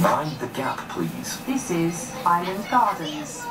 Mind the gap, please. This is Island Gardens.